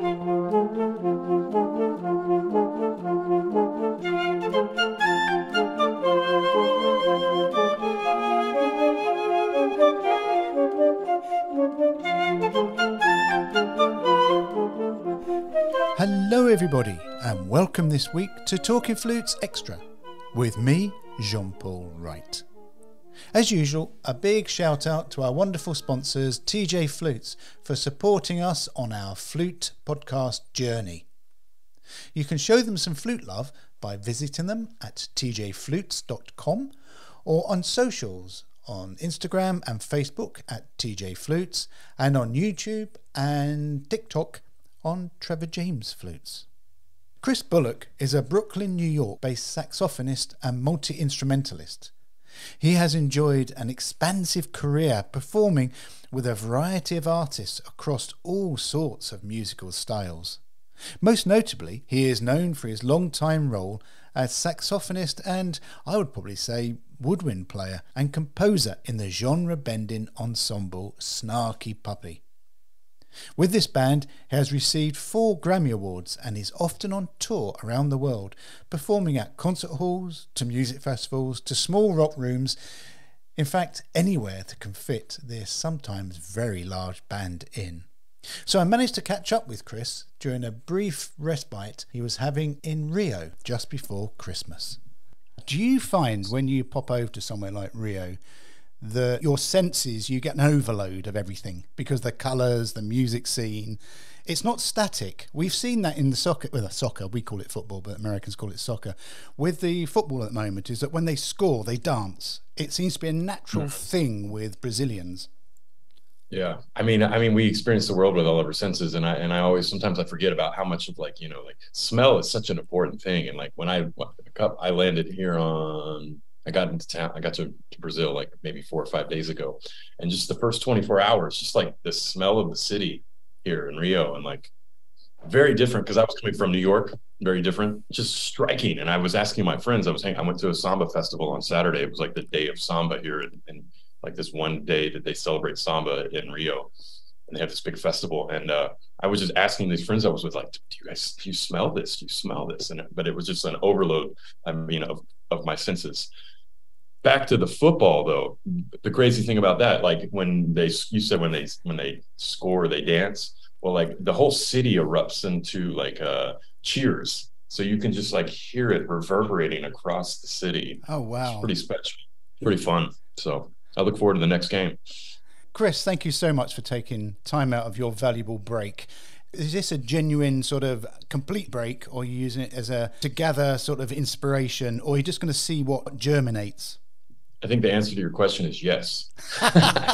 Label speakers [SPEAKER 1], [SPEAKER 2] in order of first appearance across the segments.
[SPEAKER 1] Hello, everybody, and welcome this week to Talking Flutes Extra with me, Jean Paul Wright. As usual, a big shout out to our wonderful sponsors, TJ Flutes, for supporting us on our flute podcast journey. You can show them some flute love by visiting them at tjflutes.com or on socials on Instagram and Facebook at TJ Flutes and on YouTube and TikTok on Trevor James Flutes. Chris Bullock is a Brooklyn, New York based saxophonist and multi instrumentalist. He has enjoyed an expansive career performing with a variety of artists across all sorts of musical styles. Most notably, he is known for his long-time role as saxophonist and, I would probably say, woodwind player and composer in the genre bending ensemble Snarky Puppy. With this band, he has received four Grammy Awards and is often on tour around the world, performing at concert halls, to music festivals, to small rock rooms. In fact, anywhere that can fit this sometimes very large band in. So I managed to catch up with Chris during a brief respite he was having in Rio just before Christmas. Do you find when you pop over to somewhere like Rio the your senses you get an overload of everything because the colors the music scene it's not static. We've seen that in the soccer with well, soccer we call it football but americans call it soccer. With the football at the moment is that when they score they dance. It seems to be a natural mm. thing with brazilians.
[SPEAKER 2] Yeah. I mean i mean we experience the world with all of our senses and i and i always sometimes i forget about how much of like you know like smell is such an important thing. And like when i cup i landed here on I got into town. I got to, to, Brazil like maybe four or five days ago, and just the first 24 hours, just like the smell of the city here in Rio, and like very different because I was coming from New York, very different, just striking. And I was asking my friends. I was saying I went to a samba festival on Saturday. It was like the day of samba here, and, like this one day that they celebrate samba in Rio, and they have this big festival. And uh, I was just asking these friends I was with, like, do you guys do you smell this? Do you smell this? And but it was just an overload. I mean, of of my senses back to the football though the crazy thing about that like when they you said when they when they score they dance well like the whole city erupts into like uh cheers. So you can just like hear it reverberating across the city.
[SPEAKER 1] Oh wow.
[SPEAKER 2] it's pretty special pretty fun. So i look forward to the next game.
[SPEAKER 1] Chris thank you so much for taking time out of your valuable break. Is this a genuine sort of complete break or are you using it as a to gather sort of inspiration or are you just going to see what germinates
[SPEAKER 2] I think the answer to your question is yes.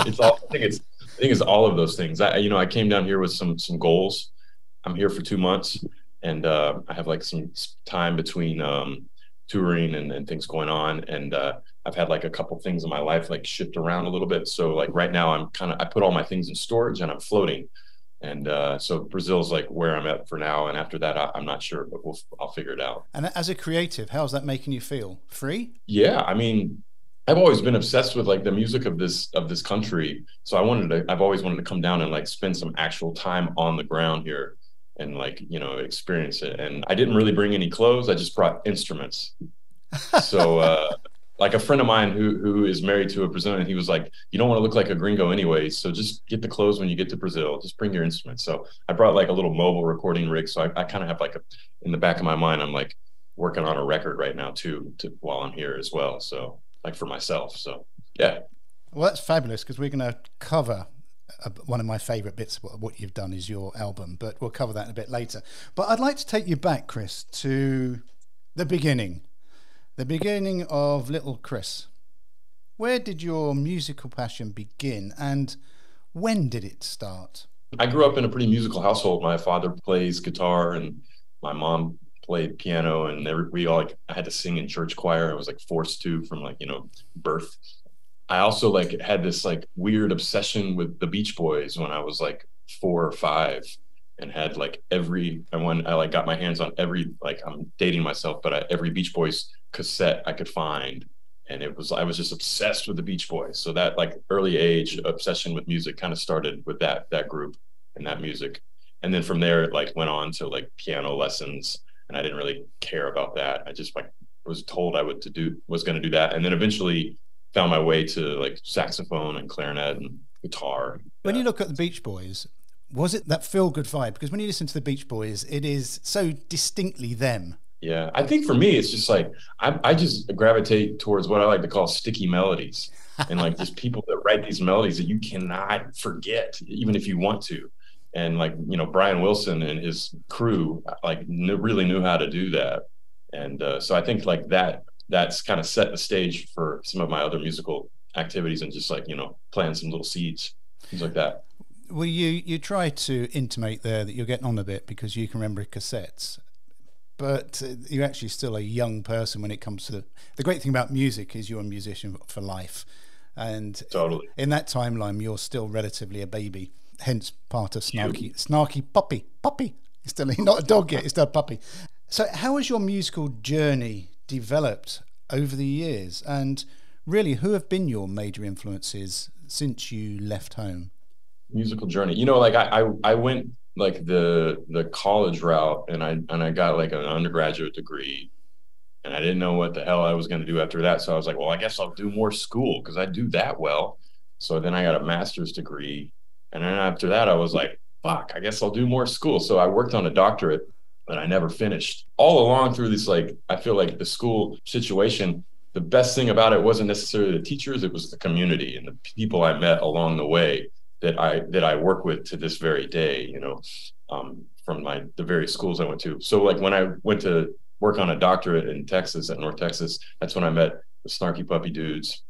[SPEAKER 2] it's all. I think it's. I think it's all of those things. I, you know, I came down here with some some goals. I'm here for two months, and uh, I have like some time between um, touring and, and things going on, and uh, I've had like a couple things in my life like shift around a little bit. So like right now, I'm kind of I put all my things in storage and I'm floating, and uh, so Brazil's like where I'm at for now. And after that, I, am not sure, but we'll I'll figure it out.
[SPEAKER 1] And as a creative, how's that making you feel? Free?
[SPEAKER 2] Yeah, I mean, I've always been obsessed with like the music of this of this country. So I wanted to I've always wanted to come down and like spend some actual time on the ground here and like, you know, experience it. And I didn't really bring any clothes. I just brought instruments. so uh like a friend of mine who who is married to a Brazilian, he was like, "You don't want to look like a gringo anyway, so just get the clothes when you get to Brazil. Just bring your instruments." So I brought like a little mobile recording rig. So I, I kind of have like a in the back of my mind, I'm like working on a record right now too, to while I'm here as well. So like for myself. So yeah.
[SPEAKER 1] Well, that's fabulous because we're going to cover uh, one of my favorite bits of what you've done is your album, but we'll cover that a bit later. But I'd like to take you back, Chris, to the beginning, the beginning of Little Chris. Where did your musical passion begin, and when did it start?
[SPEAKER 2] I grew up in a pretty musical household. My father plays guitar, and my mom played piano and every, we all like I had to sing in church choir. I was like forced to from like, you know, birth. I also like had this like weird obsession with the Beach Boys when I was like four or five and had like every I went I like got my hands on every like I'm dating myself, but I, every Beach Boys cassette I could find. And it was I was just obsessed with the Beach Boys. So that like early age obsession with music kind of started with that that group and that music and then from there it like went on to like piano lessons and i didn't really care about that. I just like was told i would to do was going to do that. And then eventually found my way to like saxophone and clarinet and guitar.
[SPEAKER 1] When you look at the beach boys was it that feel good vibe? Because when you listen to the beach boys it is so distinctly them.
[SPEAKER 2] Yeah i think for me it's just like i, I just gravitate towards what i like to call sticky melodies and like just people that write these melodies that you cannot forget even if you want to and like you know brian wilson and his crew like knew, really knew how to do that. And uh, so i think like that that's kind of set the stage for some of my other musical activities and just like you know planting some little seeds things like that.
[SPEAKER 1] Well you you try to intimate there that you're getting on a bit because you can remember cassettes. But you're actually still a young person when it comes to the, the great thing about music is you're a musician for life. And
[SPEAKER 2] totally.
[SPEAKER 1] in that timeline you're still relatively a baby hence part of snarky you. snarky puppy puppy he's still not a dog yet he's still a puppy so how has your musical journey developed over the years and really who have been your major influences since you left home
[SPEAKER 2] musical journey you know like i i, I went like the the college route and i and i got like an undergraduate degree and I didn't know what the hell I was going to do after that. So I was like, well, I guess I'll do more school because I do that well. So then I got a master's degree. And then after that, I was like, fuck, I guess I'll do more school. So I worked on a doctorate that I never finished. All along through this, like, I feel like the school situation, the best thing about it wasn't necessarily the teachers, it was the community and the people I met along the way that I that I work with to this very day, you know, um, from my the various schools I went to. So like when I went to work on a doctorate in Texas at North Texas. That's when I met the Snarky Puppy dudes.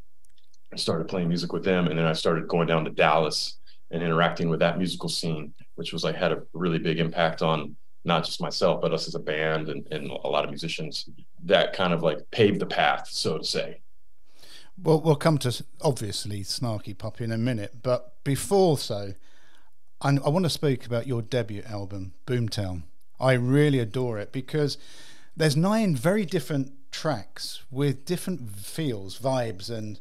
[SPEAKER 2] I started playing music with them, and then I started going down to Dallas and interacting with that musical scene, which was like had a really big impact on not just myself, but us as a band and, and a lot of musicians. That kind of like paved the path, so to say.
[SPEAKER 1] Well, we'll come to obviously Snarky Puppy in a minute, but before so, I, I want to speak about your debut album, Boomtown. I really adore it because there's nine very different tracks with different feels, vibes, and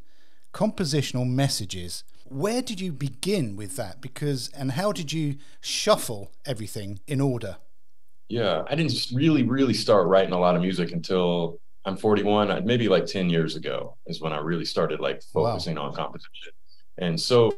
[SPEAKER 1] compositional messages. Where did you begin with that? Because, and how did you shuffle everything in order?
[SPEAKER 2] Yeah, I didn't really, really start writing a lot of music until I'm 41. Uh, maybe like 10 years ago is when I really started like focusing wow. on composition. And so,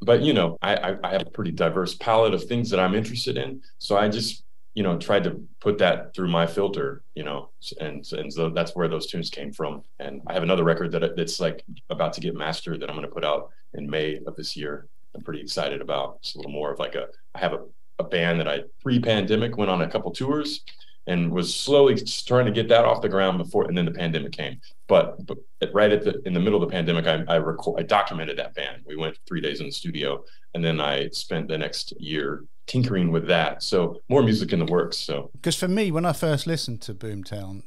[SPEAKER 2] but you know, I, I have a pretty diverse palette of things that I'm interested in. So I just you know tried to put that through my filter you know and and so that's where those tunes came from. And i have another record that that's like about to get mastered that i'm going to put out in may of this year. I'm pretty excited about. It's a little more of like a i have a, a band that i pre-pandemic went on a couple tours and was slowly trying to get that off the ground before and then the pandemic came. But, but right at the in the middle of the pandemic i i, record, I documented that band. We went three days in the studio and then i spent the next year tinkering with that. So more music in the works. So
[SPEAKER 1] because for me, when I first listened to Boomtown,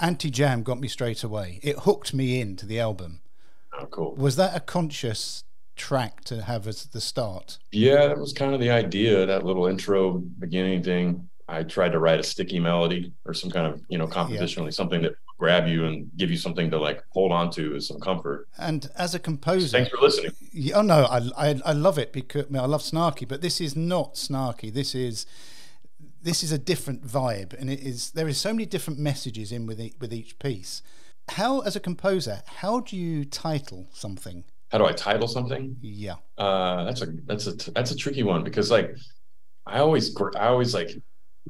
[SPEAKER 1] Anti Jam got me straight away. It hooked me into the album.
[SPEAKER 2] Oh, cool.
[SPEAKER 1] Was that a conscious track to have as the start?
[SPEAKER 2] Yeah, that was kind of the idea. That little intro beginning thing. I tried to write a sticky melody or some kind of you know compositionally yeah. something that grab you and give you something to like hold on to as some comfort.
[SPEAKER 1] And as a composer,
[SPEAKER 2] thanks for listening.
[SPEAKER 1] Oh no, I, I, I love it because I, mean, I love snarky, but this is not snarky. This is this is a different vibe, and it is there is so many different messages in with with each piece. How, as a composer, how do you title something?
[SPEAKER 2] How do I title something?
[SPEAKER 1] Yeah,
[SPEAKER 2] uh, that's a that's a that's a tricky one because like I always I always like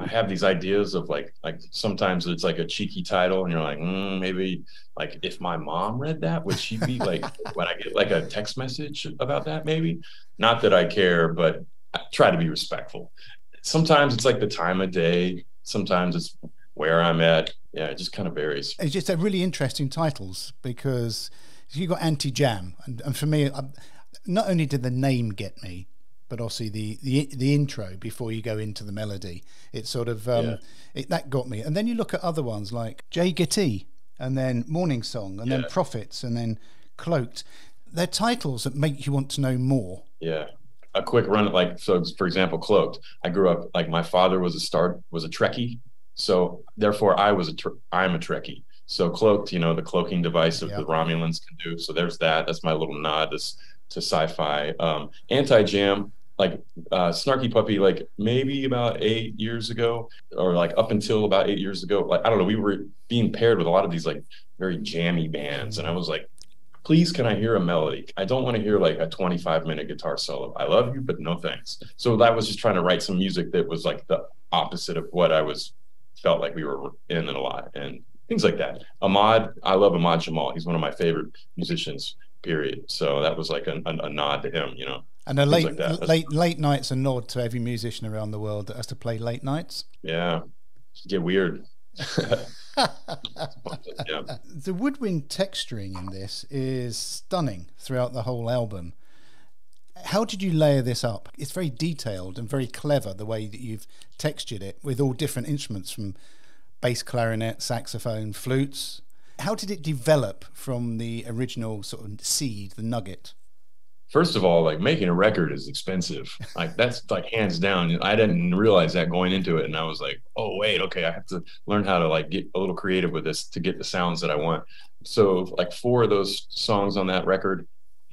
[SPEAKER 2] I have these ideas of like like sometimes it's like a cheeky title and you're like mm, maybe like if my mom read that would she be like when I get like a text message about that maybe? Not that I care but I try to be respectful. Sometimes it's like the time of day. Sometimes it's where I'm at. Yeah it just kind of varies.
[SPEAKER 1] It's just a really interesting titles because you got anti jam and, and for me I'm, not only did the name get me but obviously the, the the intro before you go into the melody, it sort of um, yeah. it, that got me. And then you look at other ones like Jay Gittey, and then Morning Song, and yeah. then Prophets, and then Cloaked. They're titles that make you want to know more.
[SPEAKER 2] Yeah, a quick run of like so. For example, Cloaked. I grew up like my father was a star was a Trekkie, so therefore I was a I'm a Trekkie. So cloaked, you know, the cloaking device of the Romulans can do. So there's that. That's my little nod to, to sci-fi. Um, Anti Jam like uh, Snarky Puppy, like maybe about eight years ago, or like up until about eight years ago, like I don't know, we were being paired with a lot of these like very jammy bands, and I was like, please, can I hear a melody? I don't want to hear like a 25 minute guitar solo. I love you, but no thanks. So that was just trying to write some music that was like the opposite of what I was felt like we were in a lot and things like that. Ahmad, I love Ahmad Jamal. He's one of my favorite musicians. Period. So that was like a, a, a nod to him, you know.
[SPEAKER 1] And a late like late late nights a nod to every musician around the world that has to play late nights.
[SPEAKER 2] Yeah, get weird.
[SPEAKER 1] yeah. The woodwind texturing in this is stunning throughout the whole album. How did you layer this up? It's very detailed and very clever the way that you've textured it with all different instruments from bass clarinet, saxophone, flutes. How did it develop from the original sort of seed, the nugget?
[SPEAKER 2] First of all, like making a record is expensive. Like that's like hands down. I didn't realize that going into it, and I was like, "Oh wait, okay, I have to learn how to like get a little creative with this to get the sounds that I want." So, like four of those songs on that record,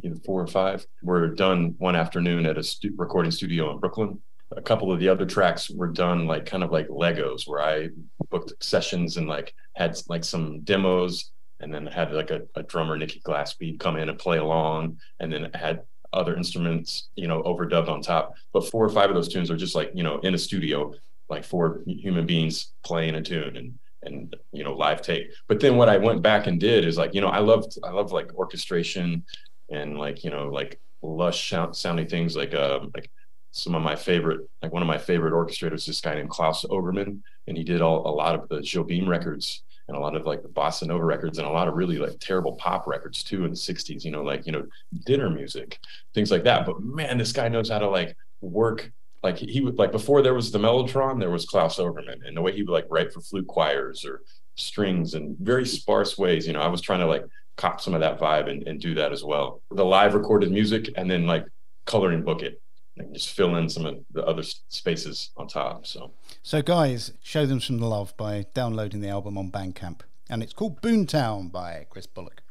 [SPEAKER 2] either four or five, were done one afternoon at a stu- recording studio in Brooklyn a couple of the other tracks were done like kind of like Legos, where I booked sessions and like had like some demos, and then had like a, a drummer Nikki Glaspie come in and play along, and then had other instruments, you know, overdubbed on top. But four or five of those tunes are just like you know in a studio, like four human beings playing a tune and and you know live take. But then what I went back and did is like you know I loved I love like orchestration and like you know like lush sounding things like uh like some of my favorite, like one of my favorite orchestrators, this guy named Claus Ogerman, and he did all, a lot of the Jobim records and a lot of like the bossa nova records and a lot of really like terrible pop records too in the 60s you know like you know dinner music things like that. But man this guy knows how to like work like he would like before there was the mellotron there was claus ogerman and the way he would like write for flute choirs or strings and very sparse ways you know i was trying to like cop some of that vibe and, and do that as well. The live recorded music and then like coloring book it just fill in some of the other spaces on top. So,
[SPEAKER 1] so guys, show them some love by downloading the album on Bandcamp, and it's called Boomtown by Chris Bullock.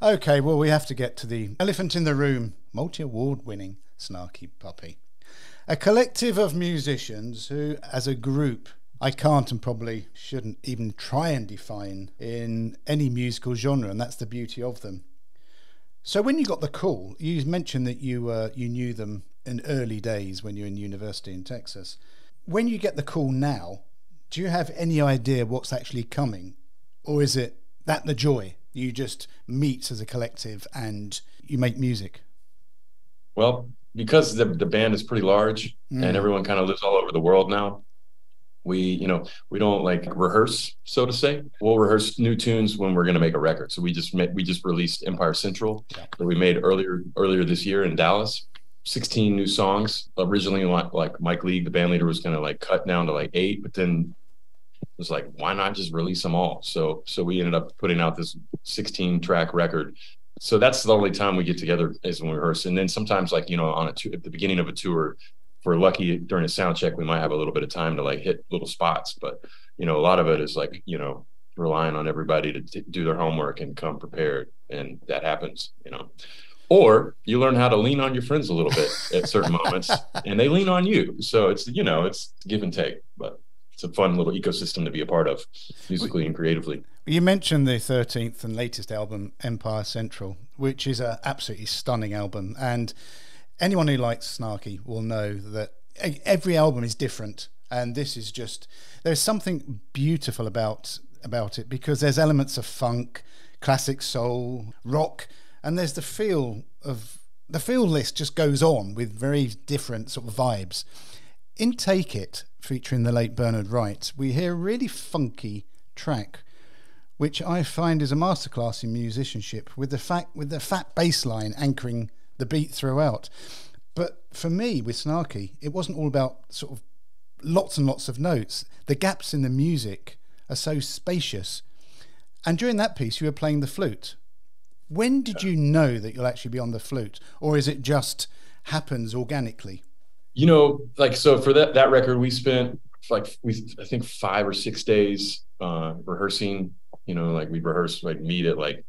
[SPEAKER 1] Okay, well, we have to get to the elephant in the room, multi-award-winning Snarky Puppy, a collective of musicians who, as a group, I can't and probably shouldn't even try and define in any musical genre, and that's the beauty of them. So when you got the call, you mentioned that you uh, you knew them in early days when you're in university in Texas. When you get the call now, do you have any idea what's actually coming? Or is it that the joy? You just meet as a collective and you make music?
[SPEAKER 2] Well, because the, the band is pretty large mm. and everyone kind of lives all over the world now, we you know we don't like rehearse so to say we'll rehearse new tunes when we're going to make a record so we just made, we just released empire central that we made earlier earlier this year in dallas 16 new songs. Originally, like, Mike League, the band leader, was going to like cut down to like eight, but then it was like, why not just release them all? So, so we ended up putting out this 16 track record. So that's the only time we get together is when we rehearse. And then sometimes, like you know, on a t- at the beginning of a tour, if we're lucky during a sound check, we might have a little bit of time to like hit little spots. But you know, a lot of it is like you know relying on everybody to t- do their homework and come prepared, and that happens. You know or you learn how to lean on your friends a little bit at certain moments and they lean on you. So it's you know it's give and take but it's a fun little ecosystem to be a part of musically and creatively.
[SPEAKER 1] You mentioned the 13th and latest album empire central which is an absolutely stunning album. And anyone who likes snarky will know that every album is different. And this is just there's something beautiful about about it because there's elements of funk classic soul rock and there's the feel of the feel list just goes on with very different sort of vibes. In Take It, featuring the late Bernard Wright, we hear a really funky track, which I find is a masterclass in musicianship, with the fact with the fat bass line anchoring the beat throughout. But for me, with Snarky, it wasn't all about sort of lots and lots of notes. The gaps in the music are so spacious. And during that piece, you were playing the flute. When did you know that you'll actually be on the flute, or is it just happens organically?
[SPEAKER 2] You know, like so for that that record, we spent like we I think five or six days uh, rehearsing. You know, like we rehearse like meet at like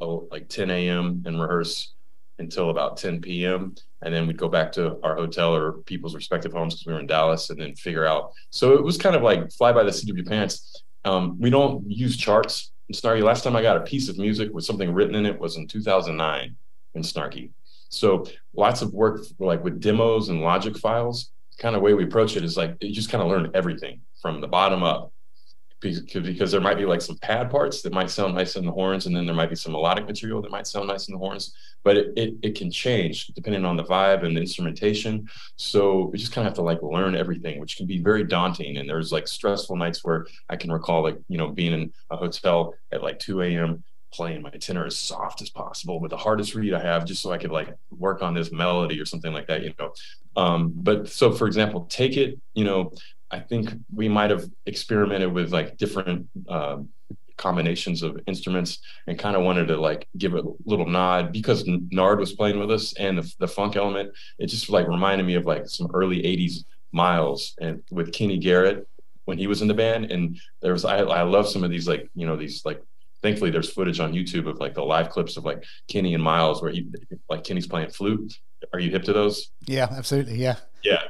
[SPEAKER 2] like 10 a.m. and rehearse until about 10 p.m. And then we'd go back to our hotel or people's respective homes because we were in Dallas and then figure out. So it was kind of like fly by the seat of your pants. Um, we don't use charts Snarky. Last time I got a piece of music with something written in it was in 2009 in Snarky. So lots of work like with demos and logic files. Kind of way we approach it is like you just kind of learn everything from the bottom up because there might be like some pad parts that might sound nice in the horns, and then there might be some melodic material that might sound nice in the horns. But it, it, it can change depending on the vibe and the instrumentation. So we just kind of have to like learn everything, which can be very daunting. And there's like stressful nights where I can recall like you know being in a hotel at like 2 a.m. playing my tenor as soft as possible with the hardest reed I have, just so I could like work on this melody or something like that. You know, um, but so for example, take it. You know, I think we might have experimented with like different uh, combinations of instruments and kind of wanted to like give a little nod because Nard was playing with us and the, the funk element. It just like reminded me of like some early 80s Miles and with Kenny Garrett when he was in the band. And there was, I, I love some of these like, you know, these like thankfully there's footage on YouTube of like the live clips of like Kenny and Miles where he like Kenny's playing flute. Are you hip to those?
[SPEAKER 1] Yeah, absolutely. Yeah.
[SPEAKER 2] Yeah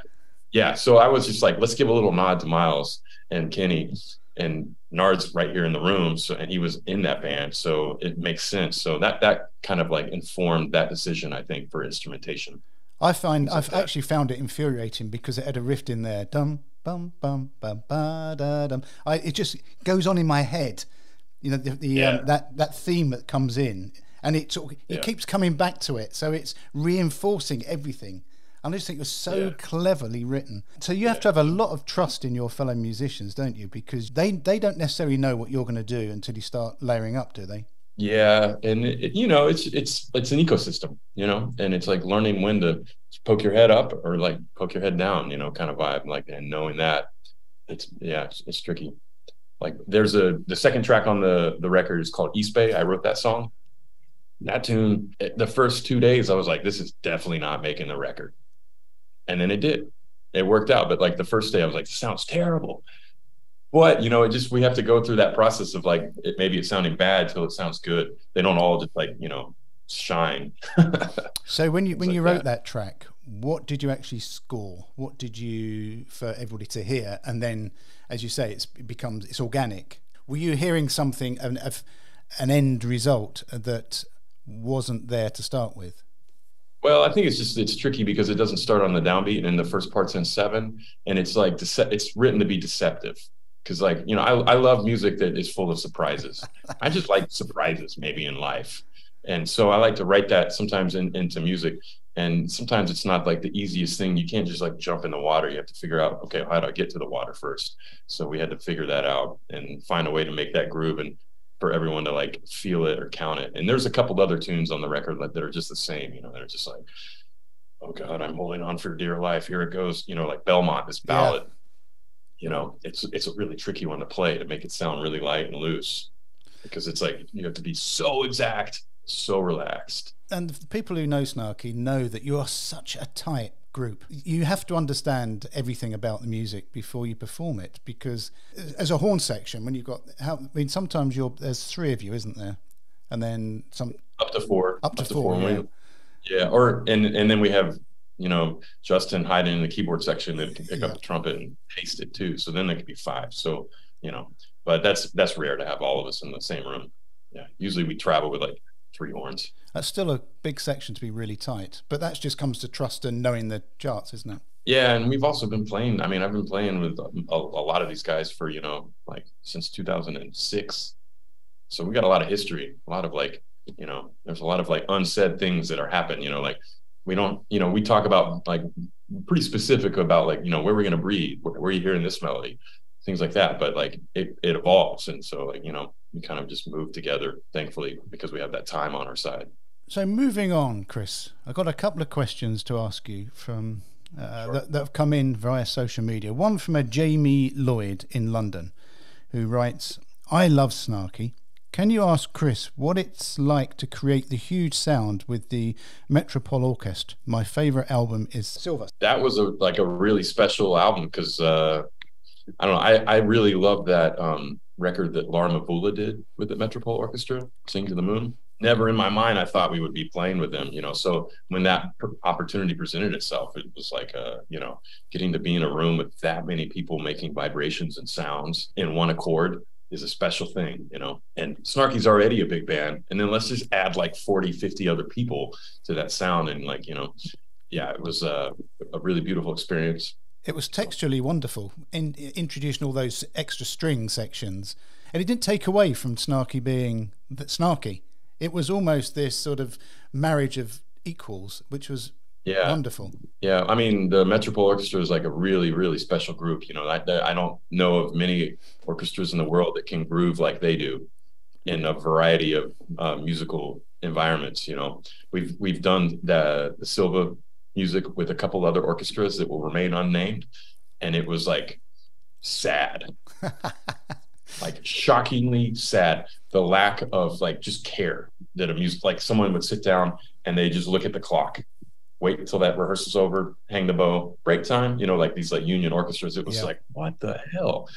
[SPEAKER 2] yeah, so I was just like, let's give a little nod to Miles and Kenny, and Nard's right here in the room, so and he was in that band, so it makes sense. So that that kind of like informed that decision, I think, for instrumentation.
[SPEAKER 1] I find I've like actually found it infuriating because it had a rift in there, dum bum bum bum ba da dum. I, it just goes on in my head, you know, the, the um, yeah. um, that that theme that comes in, and it it yeah. keeps coming back to it, so it's reinforcing everything. I just think it was so yeah. cleverly written. So you have yeah. to have a lot of trust in your fellow musicians, don't you? Because they they don't necessarily know what you're going to do until you start layering up, do they?
[SPEAKER 2] Yeah, and it, you know, it's it's it's an ecosystem, you know, and it's like learning when to poke your head up or like poke your head down, you know, kind of vibe. Like and knowing that it's yeah, it's, it's tricky. Like there's a the second track on the the record is called East Bay. I wrote that song. That tune, eh, the first two days, I was like, this is definitely not making the record and then it did. It worked out. But like the first day, I was like, this sounds terrible. But you know, it just we have to go through that process of like it, maybe it's sounding bad till it sounds good. They don't all just like you know shine.
[SPEAKER 1] so when you when like you wrote that. that track, what did you actually score? What did you for everybody to hear? And then, as you say, it's, it becomes it's organic. Were you hearing something of an end result that wasn't there to start with?
[SPEAKER 2] Well, I think it's just it's tricky because it doesn't start on the downbeat, and the first part's in seven, and it's like dece- it's written to be deceptive. Because like you know, I I love music that is full of surprises. I just like surprises maybe in life, and so I like to write that sometimes in, into music. And sometimes it's not like the easiest thing. You can't just like jump in the water. You have to figure out, okay, how do I get to the water first? So we had to figure that out and find a way to make that groove. And for everyone to like feel it or count it. And there's a couple other tunes on the record that, that are just the same, you know, they're just like, oh God, I'm holding on for dear life. Here it goes, you know, like Belmont, this ballad. Yeah. You know, it's it's a really tricky one to play to make it sound really light and loose because it's like you have to be so exact, so relaxed.
[SPEAKER 1] And the people who know Snarky know that you are such a tight group. You have to understand everything about the music before you perform it because as a horn section, when you've got how I mean sometimes you're there's three of you, isn't there? And then some
[SPEAKER 2] up to four.
[SPEAKER 1] Up to, up to four, four, yeah.
[SPEAKER 2] yeah. Or and and then we have you know Justin hiding in the keyboard section that can pick yeah. up the trumpet and paste it too. So then there could be five. So you know, but that's that's rare to have all of us in the same room. Yeah. Usually we travel with like three horns.
[SPEAKER 1] That's still a big section to be really tight, but that just comes to trust and knowing the charts, isn't it?
[SPEAKER 2] Yeah, and we've also been playing. I mean, I've been playing with um, a, a lot of these guys for you know like since 2006. So we got a lot of history, a lot of like you know, there's a lot of like unsaid things that are happening. You know, like we don't, you know, we talk about like pretty specific about like you know where we're gonna breathe, where, where are you hearing this melody, things like that. But like it, it evolves, and so like you know we kind of just move together, thankfully, because we have that time on our side.
[SPEAKER 1] So moving on, Chris, I've got a couple of questions to ask you from uh, sure. that, that have come in via social media. One from a Jamie Lloyd in London, who writes, "I love Snarky." Can you ask Chris what it's like to create the huge sound with the Metropole Orchestra? My favorite album is Sylva.
[SPEAKER 2] That was a like a really special album because uh, I don't know. I I really love that um, record that Laura Mvula did with the Metropole Orchestra, "Sing to the Moon." never in my mind I thought we would be playing with them, you know. So when that opportunity presented itself, it was like, uh, you know, getting to be in a room with that many people making vibrations and sounds in one accord is a special thing, you know. And Snarky's already a big band, and then let's just add like 40, 50 other people to that sound, and like, you know, yeah, it was a, a really beautiful experience.
[SPEAKER 1] It was texturally wonderful. In introducing all those extra string sections, and it didn't take away from Snarky being snarky. It was almost this sort of marriage of equals, which was yeah. wonderful.
[SPEAKER 2] Yeah i mean the metropole orchestra is like a really really special group you know I, I don't know of many orchestras in the world that can groove like they do in a variety of uh, musical environments you know. We've we've done the the sylva music with a couple other orchestras that will remain unnamed. And it was like sad. Like shockingly sad. The lack of like just care that a music like someone would sit down and they just look at the clock wait until that rehearsal's over hang the bow break time you know like these like union orchestras. It was yeah. like what the hell?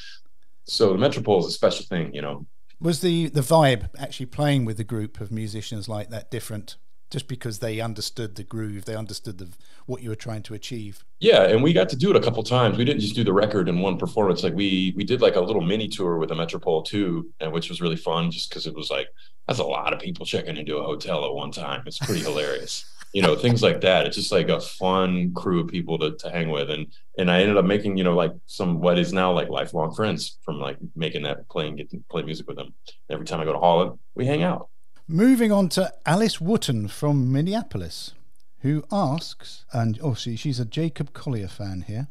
[SPEAKER 2] So the metropole is a special thing you know.
[SPEAKER 1] Was the the vibe actually playing with a group of musicians like that different just because they understood the groove, they understood the, what you were trying to achieve.
[SPEAKER 2] Yeah, and we got to do it a couple times. We didn't just do the record in one performance. Like we we did like a little mini tour with the Metropole too, and which was really fun, just because it was like that's a lot of people checking into a hotel at one time. It's pretty hilarious. You know, things like that. It's just like a fun crew of people to, to hang with, and and I ended up making you know like some what is now like lifelong friends from like making that playing getting play music with them. Every time I go to Holland, we hang out.
[SPEAKER 1] Moving on to Alice Wooten from Minneapolis, who asks, and obviously she's a Jacob Collier fan here.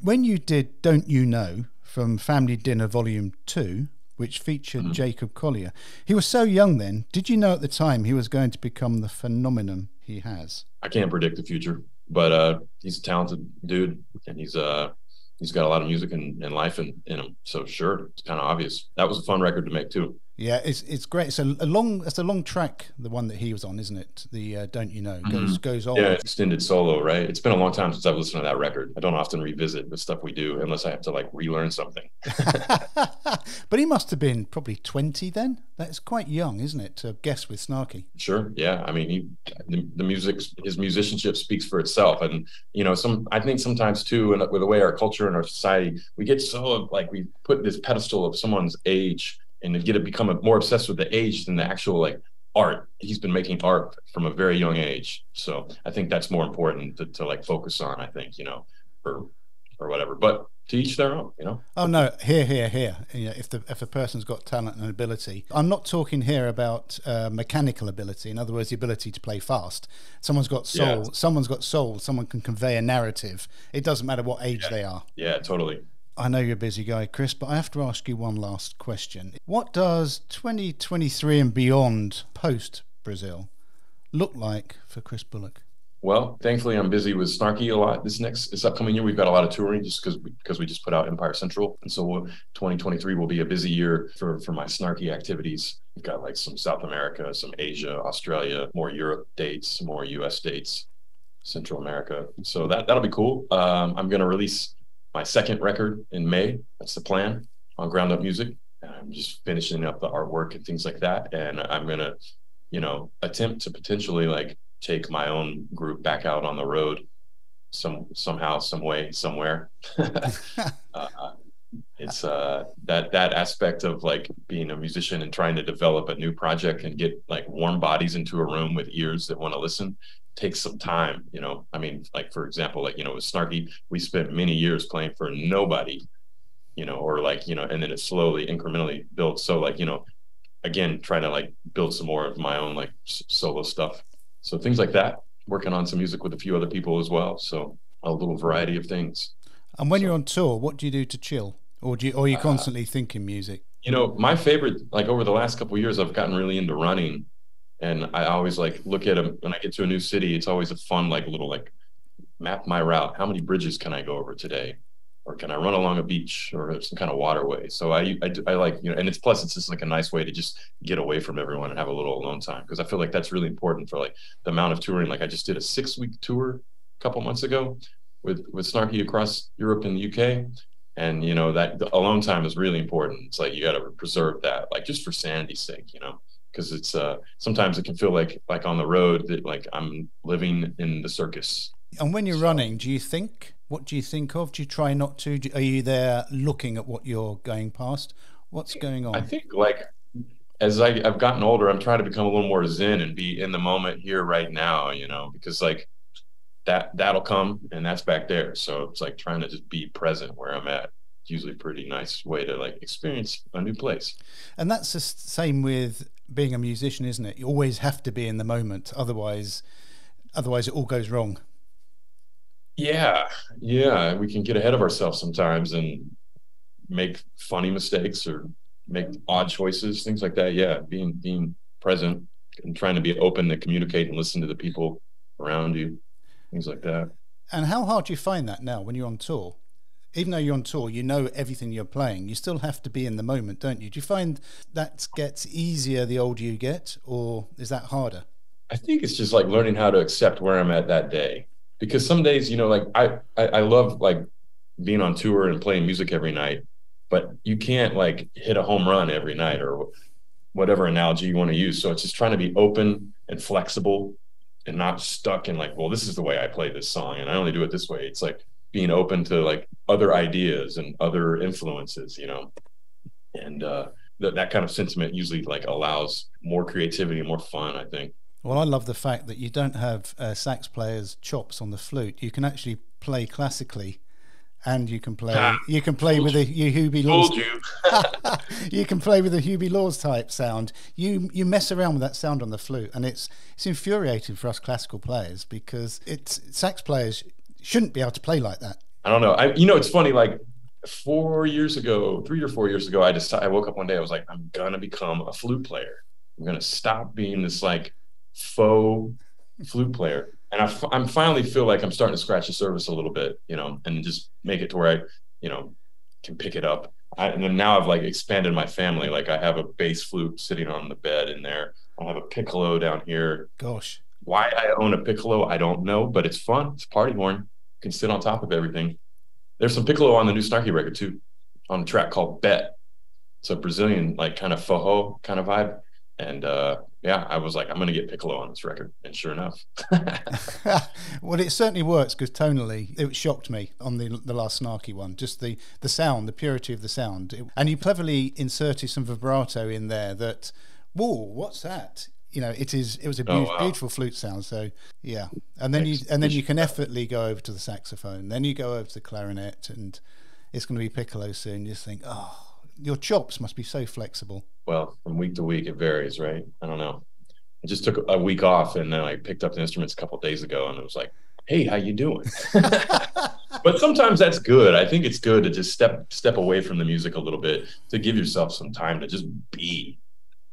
[SPEAKER 1] When you did Don't You Know from Family Dinner Volume 2, which featured mm-hmm. Jacob Collier, he was so young then. Did you know at the time he was going to become the phenomenon he has?
[SPEAKER 2] I can't predict the future, but uh, he's a talented dude, and he's uh, he's got a lot of music and, and life in, in him. So sure, it's kind of obvious. That was a fun record to make too.
[SPEAKER 1] Yeah, it's it's great. It's a, a, long it's a long track, the one that he was on, isn't it? The uh, Don't You Know goes mm-hmm. goes on.
[SPEAKER 2] Yeah, extended solo, right? It's been a long time since I've listened to that record. I don't often revisit the stuff we do unless I have to like relearn something.
[SPEAKER 1] but he must have been probably twenty then. That's quite young, isn't it, to guess with Snarky?
[SPEAKER 2] Sure. Yeah. I mean, he the, the music, his musicianship speaks for itself, and you know, some I think sometimes too, and with the way our culture and our society, we get so like we put this pedestal of someone's age and get to become more obsessed with the age than the actual like art. He's been making art from a very young age, so I think that's more important to, to like focus on. I think you know, or or whatever. But to each their own, you know.
[SPEAKER 1] Oh no, here, here, here. You know, if the if a person's got talent and ability, I'm not talking here about uh, mechanical ability. In other words, the ability to play fast. Someone's got soul. Yeah. Someone's got soul. Someone can convey a narrative. It doesn't matter what age
[SPEAKER 2] yeah.
[SPEAKER 1] they are.
[SPEAKER 2] Yeah, totally.
[SPEAKER 1] I know you're a busy guy, Chris, but I have to ask you one last question. What does 2023 and beyond post Brazil look like for Chris Bullock?
[SPEAKER 2] Well, thankfully, I'm busy with Snarky a lot. This next, this upcoming year, we've got a lot of touring just because because we just put out Empire Central, and so 2023 will be a busy year for for my Snarky activities. We've got like some South America, some Asia, Australia, more Europe dates, more U.S. dates, Central America. So that that'll be cool. Um, I'm going to release my second record in May. That's the plan on Ground Up Music. I'm just finishing up the artwork and things like that. And I'm gonna, you know, attempt to potentially like take my own group back out on the road some somehow, some way, somewhere. uh, it's uh that that aspect of like being a musician and trying to develop a new project and get like warm bodies into a room with ears that want to listen takes some time, you know. I mean, like for example, like you know, with Snarky, we spent many years playing for nobody, you know, or like you know, and then it slowly, incrementally built. So like you know, again, trying to like build some more of my own like solo stuff. So things like that. Working on some music with a few other people as well. So a little variety of things.
[SPEAKER 1] And when so, you're on tour, what do you do to chill, or do you, or are you uh, constantly uh, thinking music?
[SPEAKER 2] You know, my favorite, like over the last couple years, I've gotten really into running and I always like look at them when I get to a new city. It's always a fun like little like map my route. How many bridges can I go over today? Or can I run along a beach or some kind of waterway? So I, I, I like, you know, and it's plus it's just like a nice way to just get away from everyone and have a little alone time. Cause I feel like that's really important for like the amount of touring. Like I just did a six week tour a couple months ago with, with Snarky across Europe and the UK. And, you know, that alone time is really important. It's like, you got to preserve that, like just for sanity's sake, you know? Because it's uh sometimes it can feel like like on the road that like I'm living in the circus.
[SPEAKER 1] And when you're so, running, do you think? What do you think of? Do you try not to? Are you there looking at what you're going past? What's going on?
[SPEAKER 2] I think like as I, I've gotten older, I'm trying to become a little more zen and be in the moment here right now, you know, because like that that'll come and that's back there. So it's like trying to just be present where I'm at. It's usually a pretty nice way to like experience a new place.
[SPEAKER 1] And that's the same with being a musician, isn't it? You always have to be in the moment, otherwise otherwise it all goes wrong.
[SPEAKER 2] Yeah. Yeah. We can get ahead of ourselves sometimes and make funny mistakes or make odd choices, things like that. Yeah. Being being present and trying to be open to communicate and listen to the people around you things like that.
[SPEAKER 1] And how hard do you find that now when you're on tour? Even though you're on tour, you know everything you're playing. You still have to be in the moment, don't you? Do you find that gets easier the older you get, or is that harder?
[SPEAKER 2] I think it's just like learning how to accept where I'm at that day. Because some days, you know, like I, I, I love like being on tour and playing music every night, but you can't like hit a home run every night or whatever analogy you want to use. So it's just trying to be open and flexible and not stuck in like, well, this is the way I play this song and I only do it this way. It's like being open to like other ideas and other influences, you know, and uh, that that kind of sentiment usually like allows more creativity and more fun. I think.
[SPEAKER 1] Well, I love the fact that you don't have uh, sax players' chops on the flute. You can actually play classically and you can play ah, you can play with a you Hubert Laws.
[SPEAKER 2] You.
[SPEAKER 1] you can play with a Hubert Laws type sound. You you mess around with that sound on the flute, and it's it's infuriating for us classical players because it's sax players shouldn't be able to play like that.
[SPEAKER 2] I don't know. I you know it's funny like four years ago, three or four years ago, I just I woke up one day I was like I'm gonna become a flute player. I'm gonna stop being this like faux flute player and I, f- I'm finally feel like I'm starting to scratch the surface a little bit, you know, and just make it to where I, you know, can pick it up. I, and then now I've like expanded my family. Like I have a bass flute sitting on the bed in there. I have a piccolo down here.
[SPEAKER 1] Gosh,
[SPEAKER 2] why I own a piccolo, I don't know, but it's fun. It's party horn. Can sit on top of everything. There's some piccolo on the new Snarky record too, on a track called Bet. It's a Brazilian like kind of forró kind of vibe, and uh, yeah, I was like, I'm going to get Piccolo on this record. And sure enough.
[SPEAKER 1] well, it certainly works because tonally, it shocked me on the the last Snarky one. Just the, the sound, the purity of the sound. It, and you cleverly inserted some vibrato in there that, whoa, what's that? You know, it is. It was a be- oh, wow. beautiful flute sound. So yeah, and then you and then you can effortlessly go over to the saxophone. Then you go over to the clarinet, and it's going to be piccolo soon. You just think, oh, your chops must be so flexible.
[SPEAKER 2] Well, from week to week, it varies, right? I don't know. I just took a week off and then I picked up the instruments a couple days ago and it was like, hey, how you doing? but sometimes that's good. I think it's good to just step step away from the music a little bit to give yourself some time to just be.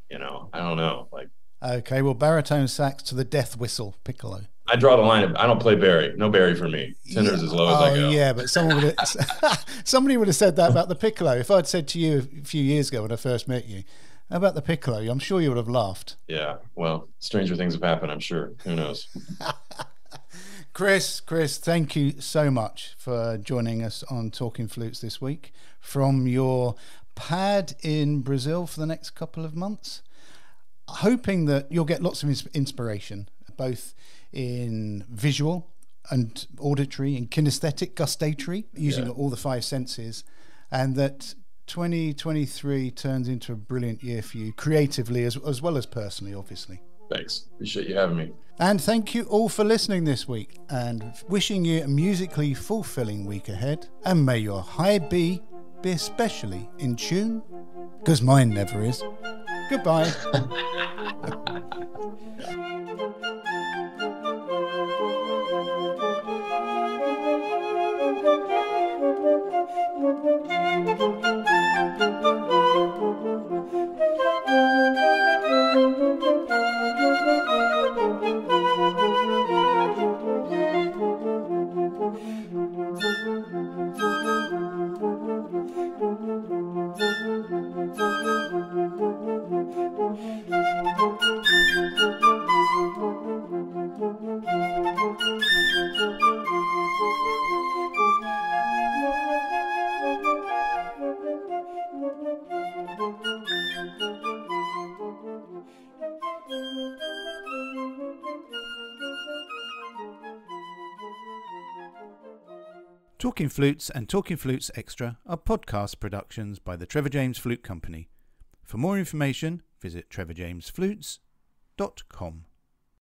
[SPEAKER 2] You know, I don't know, like.
[SPEAKER 1] Okay, well, baritone sax to the death whistle, piccolo.
[SPEAKER 2] I draw the line. Of, I don't play bari. No bari for me. Tenors yeah. as low as oh, I go.
[SPEAKER 1] Oh yeah, but someone would have, somebody would have said that about the piccolo. If I'd said to you a few years ago when I first met you, how about the piccolo, I'm sure you would have laughed.
[SPEAKER 2] Yeah. Well, stranger things have happened. I'm sure. Who knows?
[SPEAKER 1] Chris, Chris, thank you so much for joining us on Talking Flutes this week from your pad in Brazil for the next couple of months. Hoping that you'll get lots of inspiration, both in visual and auditory and kinesthetic, gustatory, using yeah. all the five senses, and that 2023 turns into a brilliant year for you creatively as, as well as personally, obviously.
[SPEAKER 2] Thanks. Appreciate you having me.
[SPEAKER 1] And thank you all for listening this week and wishing you a musically fulfilling week ahead. And may your high B be especially in tune, because mine never is. Goodbye. Talking Flutes and Talking Flutes Extra are podcast productions by the Trevor James Flute Company. For more information, visit trevorjamesflutes.com.